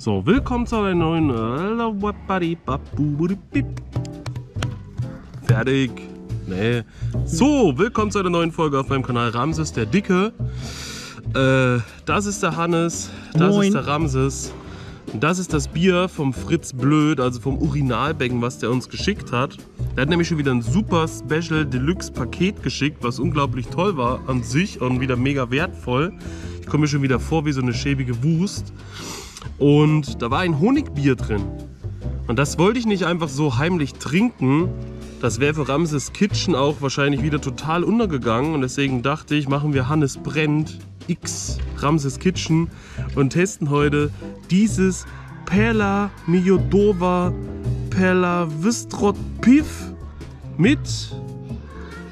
So, willkommen zu einer neuen. Fertig. Nee. So, willkommen zu einer neuen Folge auf meinem Kanal Ramses der Dicke. Äh, das ist der Hannes, das Moin. ist der Ramses. Das ist das Bier vom Fritz Blöd, also vom Urinalbecken, was der uns geschickt hat. Der hat nämlich schon wieder ein super Special Deluxe Paket geschickt, was unglaublich toll war an sich und wieder mega wertvoll. Ich komme mir schon wieder vor wie so eine schäbige Wust. Und da war ein Honigbier drin. Und das wollte ich nicht einfach so heimlich trinken. Das wäre für Ramses Kitchen auch wahrscheinlich wieder total untergegangen. Und deswegen dachte ich, machen wir Hannes Brennt X Ramses Kitchen und testen heute dieses Perla Miodova Perla Wistrot Piff mit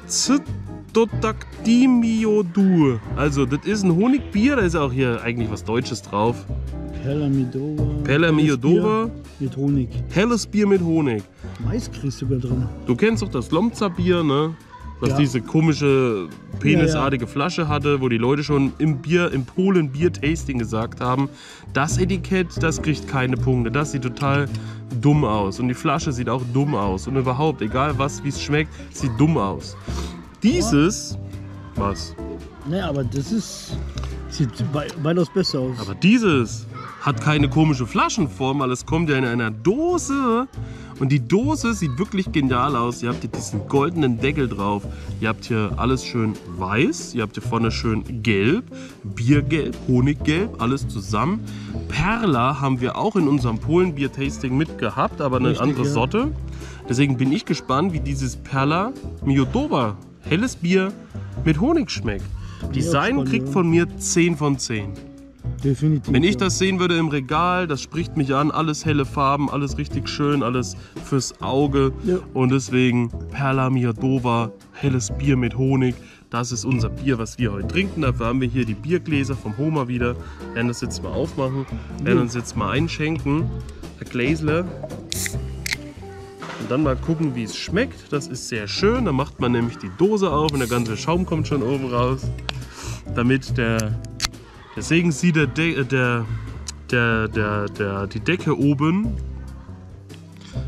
Zytodactymiodur. Also, das ist ein Honigbier, da ist auch hier eigentlich was Deutsches drauf. Perla Midova. Perla Miodova, Mit Honig. helles Bier mit Honig. Mais kriegst du sogar drin. Du kennst doch das Lomza-Bier, ne? Was Ja. diese komische penisartige Flasche hatte, wo die Leute schon im Bier, im Polen Bier-Tasting gesagt haben, das Etikett, das kriegt keine Punkte. Das sieht total dumm aus. Und die Flasche sieht auch dumm aus. Und überhaupt, egal was, wie es schmeckt, sieht dumm aus. Dieses, was? Ne, aber das ist. Sieht wei- weitaus besser aus. Aber dieses hat keine komische Flaschenform, weil es kommt ja in einer Dose. Und die Dose sieht wirklich genial aus. Ihr habt hier diesen goldenen Deckel drauf. Ihr habt hier alles schön weiß. Ihr habt hier vorne schön gelb, Biergelb, Honiggelb, alles zusammen. Perla haben wir auch in unserem Polen-Bier-Tasting mitgehabt, aber eine Richtig, andere ja. Sorte. Deswegen bin ich gespannt, wie dieses Perla Miodova, helles Bier mit Honig schmeckt. Design kriegt ja. von mir 10 von 10. Definitiv. Wenn ich das sehen würde im Regal, das spricht mich an, alles helle Farben, alles richtig schön, alles fürs Auge. Ja. Und deswegen Perla Miadova, helles Bier mit Honig. Das ist unser Bier, was wir heute trinken. Dafür haben wir hier die Biergläser vom Homer wieder. Werden das jetzt mal aufmachen, werden Ja. uns jetzt mal einschenken. Ein Gläsler. Und dann mal gucken, wie es schmeckt. Das ist sehr schön. Da macht man nämlich die Dose auf und der ganze Schaum kommt schon oben raus. Damit der Deswegen sieht der, De äh, der, der, der, der, die Decke oben,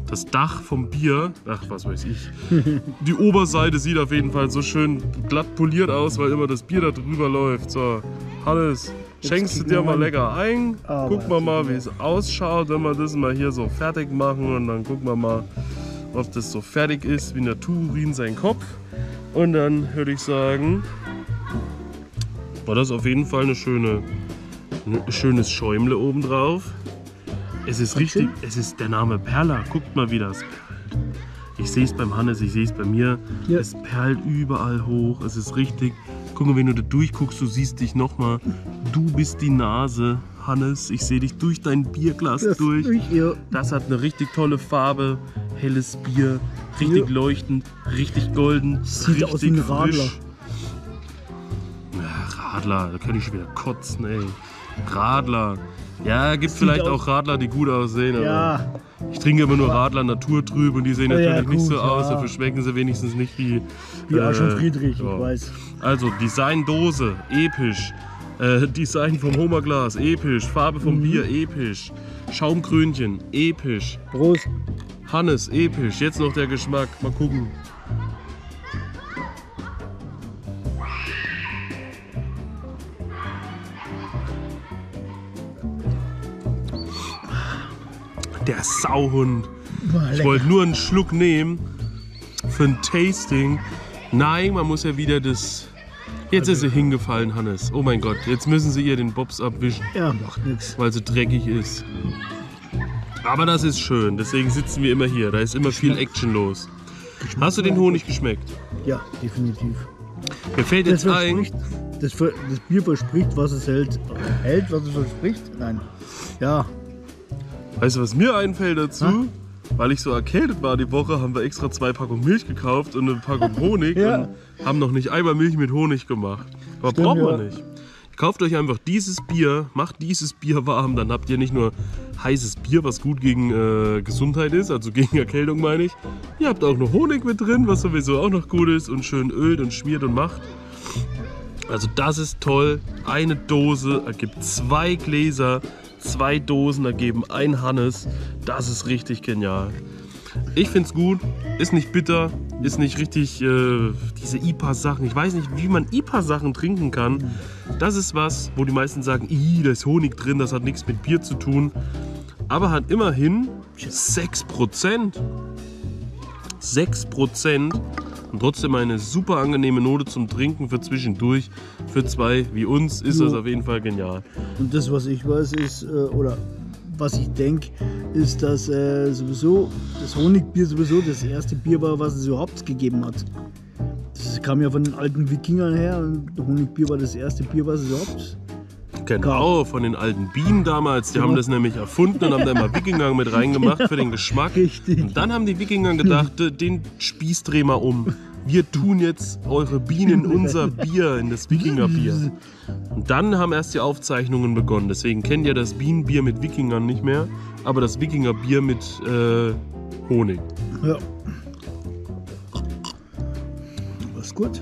das Dach vom Bier, ach was weiß ich, die Oberseite sieht auf jeden Fall so schön glatt poliert aus, weil immer das Bier da drüber läuft. So, Hannes, schenkst du dir mal lecker ein? Wir das mal, kriegen wie es ausschaut, wenn wir das mal hier so fertig machen und dann gucken wir mal, ob das so fertig ist wie ein Turin sein Kopf. Und dann würde ich sagen, war das auf jeden Fall eine schöne, ein schönes Schäumle obendrauf. Es ist richtig, es ist der Name Perla. Guckt mal, wie das perlt. Ich sehe es beim Hannes, ich sehe es bei mir. Ja. Es perlt überall hoch. Es ist richtig. Guck mal, wenn du da durchguckst, du siehst dich nochmal. Du bist die Nase, Hannes. Ich sehe dich durch dein Bierglas Das durch. durch ihr. Das hat eine richtig tolle Farbe. Helles Bier, richtig Ja. leuchtend, richtig golden. Sieht richtig aus wie ein Radler. Ja, Radler, da könnte ich schon wieder kotzen, ey. Radler. Ja, gibt vielleicht aus- auch Radler, die gut aussehen, aber Ja, ich trinke immer nur Radler naturtrüb und die sehen Ja, natürlich ja, nicht so gut, aus, ja. dafür schmecken sie wenigstens nicht wie. wie Arsch und äh, Friedrich, ja. ich weiß. Also, Design-Dose, episch. Äh, Design vom Homerglas, episch. Farbe Mhm. vom Bier, episch. Schaumkrönchen, episch. Prost. Hannes, episch. Jetzt noch der Geschmack. Mal gucken. Der Sauhund. Boah, Ich wollte nur einen Schluck nehmen für ein Tasting. Nein, man muss ja wieder das. Jetzt ist sie hingefallen, Hannes. Oh mein Gott, jetzt müssen sie ihr den Bobs abwischen, Ja, macht nichts. weil sie dreckig ist. Aber das ist schön, deswegen sitzen wir immer hier. Da ist immer viel Action los. Hast du den Honig geschmeckt? Ja, definitiv. Mir fällt Das jetzt ein, verspricht, das, das Bier verspricht, was es hält. Hält, was es verspricht? Nein. Ja, weißt du, was mir einfällt dazu? Weil ich so erkältet war die Woche, haben wir extra zwei Packungen Milch gekauft und eine Packung Honig Ja. und haben noch nicht einmal Milch mit Honig gemacht. Aber Stimmt, brauchen wir ja. nicht. Kauft euch einfach dieses Bier, macht dieses Bier warm, dann habt ihr nicht nur heißes Bier, was gut gegen äh, Gesundheit ist, also gegen Erkältung meine ich. Ihr habt auch noch Honig mit drin, was sowieso auch noch gut ist und schön ölt und schmiert und macht. Also das ist toll. Eine Dose ergibt zwei Gläser zwei Dosen ergeben, ein Hannes. Das ist richtig genial. Ich find's gut, ist nicht bitter, ist nicht richtig äh, diese IPA-Sachen. Ich weiß nicht, wie man IPA-Sachen trinken kann. Das ist was, wo die meisten sagen, Ih, da ist Honig drin, das hat nichts mit Bier zu tun. Aber hat immerhin 6%. 6% und trotzdem eine super angenehme Note zum Trinken für zwischendurch. Für zwei wie uns ist Jo. das auf jeden Fall genial. Und das, was ich weiß, ist, äh, oder was ich denke, ist, dass äh, sowieso das Honigbier sowieso das erste Bier war, was es überhaupt gegeben hat. Das kam ja von den alten Wikingern her und Honigbier war das erste Bier, was es überhaupt. Genau, von den alten Bienen damals. Die haben das nämlich erfunden und haben da immer Wikinger mit reingemacht für den Geschmack. Richtig. Und dann haben die Wikinger gedacht, äh, den Spieß drehen wir um. Wir tun jetzt eure Bienen in unser Bier, in das Wikingerbier. Und dann haben erst die Aufzeichnungen begonnen. Deswegen kennt ihr das Bienenbier mit Wikingern nicht mehr, aber das Wikingerbier mit äh, Honig. Ja. Was gut.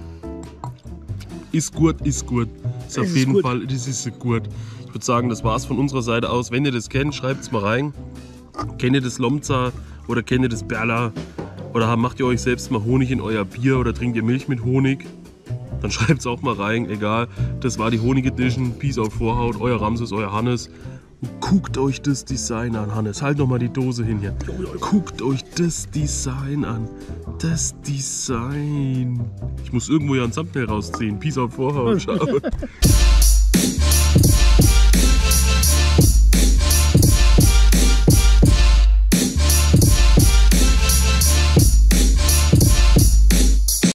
Ist gut, ist gut. Ist auf ist jeden gut. Fall, das ist gut. Ich würde sagen, das war's von unserer Seite aus. Wenn ihr das kennt, schreibt's mal rein. Kennt ihr das Lomza oder kennt ihr das Berla? Oder macht ihr euch selbst mal Honig in euer Bier oder trinkt ihr Milch mit Honig? Dann schreibt's auch mal rein, egal. Das war die Honig Edition. Peace auf Vorhaut. Euer Ramses, euer Hannes. Und guckt euch das Design an, Hannes. Halt noch mal die Dose hin hier. Guckt euch das Design an. Das Design. Ich muss irgendwo ja ein Thumbnail rausziehen. Peace auf Vorhaut. Ciao.